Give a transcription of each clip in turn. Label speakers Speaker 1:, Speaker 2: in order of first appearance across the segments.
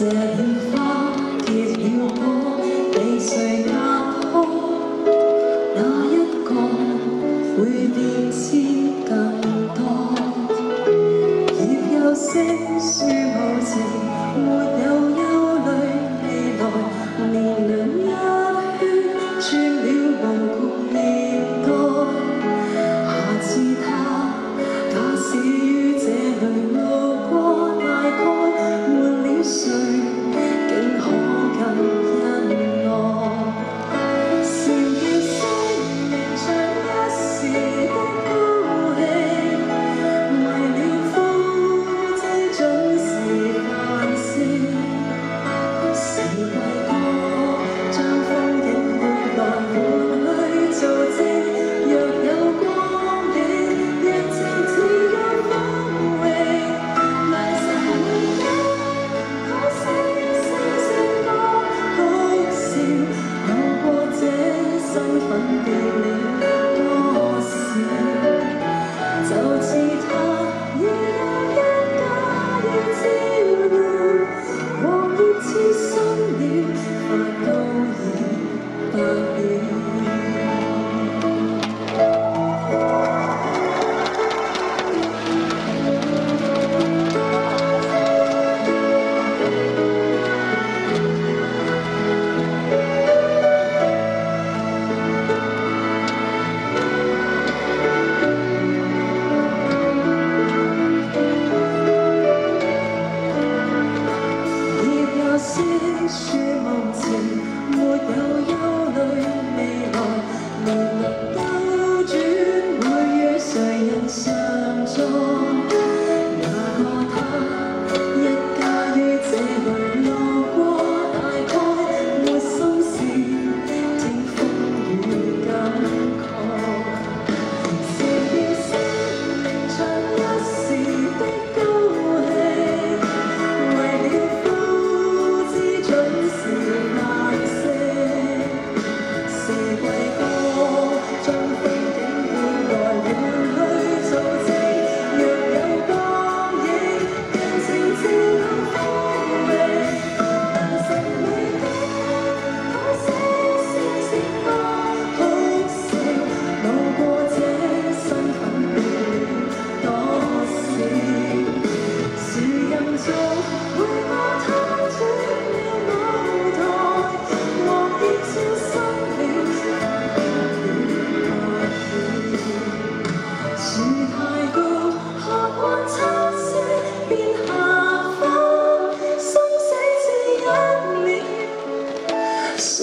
Speaker 1: 谢了花结了果被谁？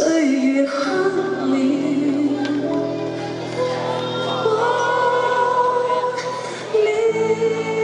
Speaker 1: 岁月和你，我，你。